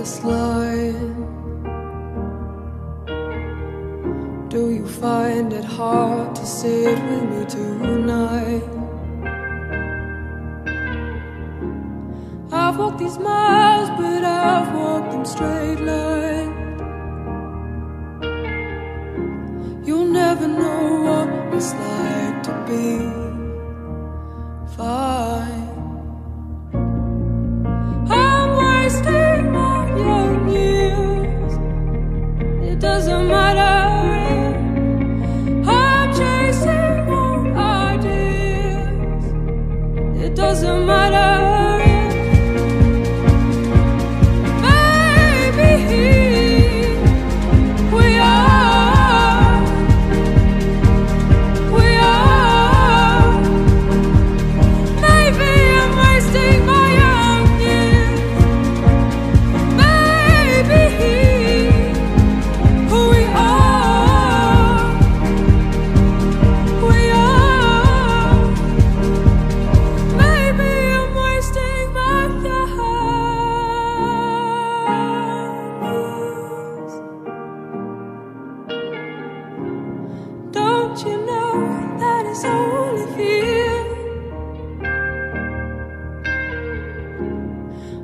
restless. Do you find it hard to sit with me tonight? I've walked these miles, but I've walked them straight lines. You'll never know what it's like to be. because I'm my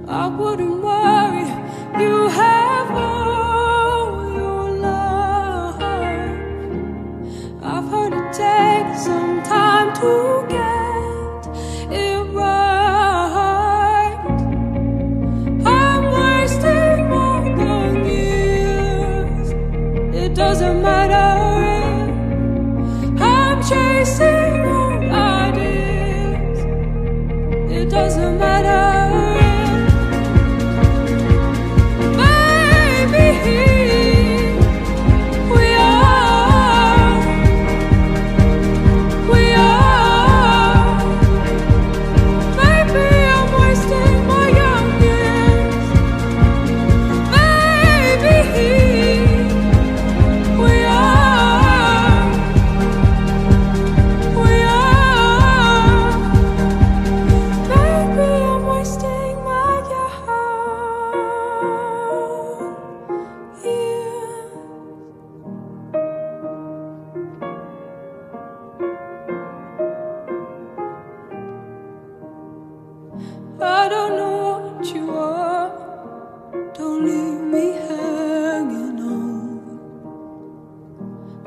I wouldn't worry. You have.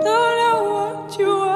that I want you.